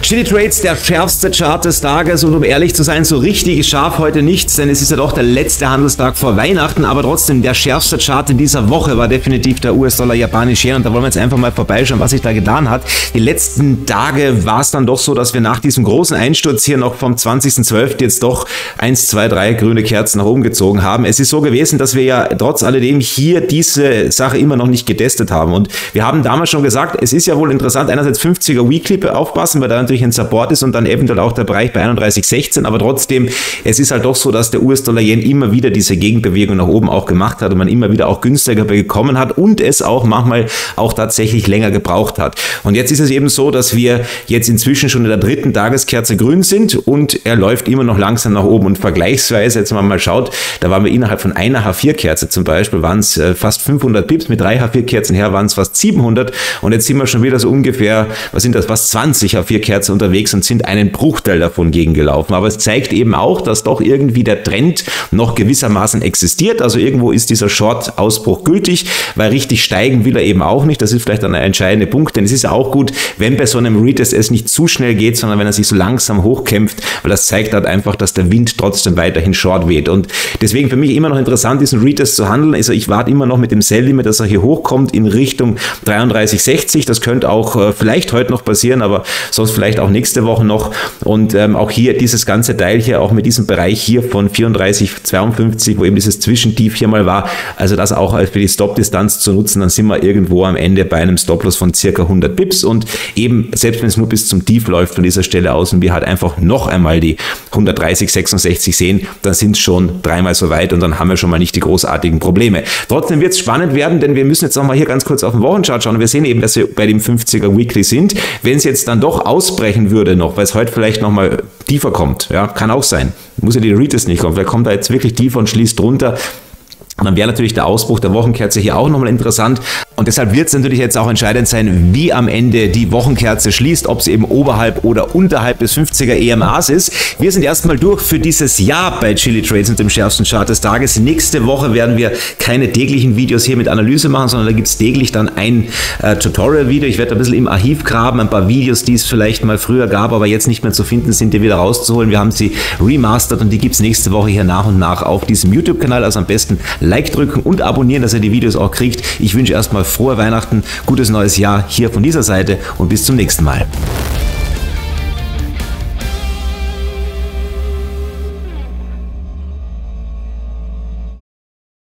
Chili Trades, der schärfste Chart des Tages und um ehrlich zu sein, so richtig scharf heute nichts, denn es ist ja doch der letzte Handelstag vor Weihnachten, aber trotzdem der schärfste Chart in dieser Woche war definitiv der US-Dollar Japanisch Yen und da wollen wir jetzt einfach mal vorbeischauen, was sich da getan hat. Die letzten Tage war es dann doch so, dass wir nach diesem großen Einsturz hier noch vom 20.12. jetzt doch 1, 2, 3 grüne Kerzen nach oben gezogen haben. Es ist so gewesen, dass wir ja trotz alledem hier diese Sache immer noch nicht getestet haben und wir haben damals schon gesagt, es ist ja wohl interessant, einerseits 50er Weekly aufpassen, weil da natürlich ein Support ist und dann eventuell auch der Bereich bei 31,16. Aber trotzdem, es ist halt doch so, dass der US-Dollar-Yen immer wieder diese Gegenbewegung nach oben auch gemacht hat und man immer wieder auch günstiger bekommen hat und es auch manchmal auch tatsächlich länger gebraucht hat. Und jetzt ist es eben so, dass wir jetzt inzwischen schon in der dritten Tageskerze grün sind und er läuft immer noch langsam nach oben. Und vergleichsweise, jetzt wenn man mal schaut, da waren wir innerhalb von einer H4-Kerze zum Beispiel, waren es äh, fast 500 Pips, mit drei H4-Kerzen her waren es fast 700 und jetzt sind wir schon wieder so ungefähr, was sind das, fast 20 H4-Kerzen unterwegs und sind einen Bruchteil davon gegengelaufen. Aber es zeigt eben auch, dass doch irgendwie der Trend noch gewissermaßen existiert. Also irgendwo ist dieser Short-Ausbruch gültig, weil richtig steigen will er eben auch nicht. Das ist vielleicht ein entscheidender Punkt, denn es ist ja auch gut, wenn bei so einem Retest es nicht zu schnell geht, sondern wenn er sich so langsam hochkämpft, weil das zeigt halt einfach, dass der Wind trotzdem weiterhin short weht. Und deswegen für mich immer noch interessant, diesen Retest zu handeln. Also ich warte immer noch mit dem Sell-Limit, dass er hier hochkommt in Richtung 33,60. Das könnte auch äh, vielleicht heute noch passieren, aber sonst vielleicht auch nächste Woche noch. Und ähm, auch hier dieses ganze Teil hier, auch mit diesem Bereich hier von 34,52, wo eben dieses Zwischentief hier mal war, also das auch für die Stop-Distanz zu nutzen, dann sind wir irgendwo am Ende bei einem Stop-Loss von circa 100 Pips und eben, selbst wenn es nur bis zum Tief läuft von dieser Stelle aus und wir halt einfach noch einmal die 130, 66 sehen, dann sind es schon dreimal so weit und dann haben wir schon mal nicht die großartigen Probleme. Trotzdem wird es spannend werden, denn wir müssen jetzt nochmal hier ganz kurz auf den Wochenchart schauen. Wir sehen eben, dass wir bei dem 50er Weekly sind. Wenn es jetzt dann doch ausbrechen würde noch, weil es heute vielleicht nochmal tiefer kommt, ja, kann auch sein. Muss ja die Retest nicht kommen. Vielleicht kommt da jetzt wirklich tiefer und schließt drunter. Und dann wäre natürlich der Ausbruch der Wochenkerze hier auch nochmal interessant. Und deshalb wird es natürlich jetzt auch entscheidend sein, wie am Ende die Wochenkerze schließt, ob sie eben oberhalb oder unterhalb des 50er EMAs ist. Wir sind erstmal durch für dieses Jahr bei Chili Trades und dem schärfsten Chart des Tages. Nächste Woche werden wir keine täglichen Videos hier mit Analyse machen, sondern da gibt es täglich dann ein äh, Tutorial-Video. Ich werde ein bisschen im Archiv graben, ein paar Videos, die es vielleicht mal früher gab, aber jetzt nicht mehr zu finden sind, die wieder rauszuholen. Wir haben sie remastert und die gibt es nächste Woche hier nach und nach auf diesem YouTube-Kanal. Also am besten Like drücken und abonnieren, dass ihr die Videos auch kriegt. Ich wünsche erstmal frohe Weihnachten, gutes neues Jahr hier von dieser Seite und bis zum nächsten Mal.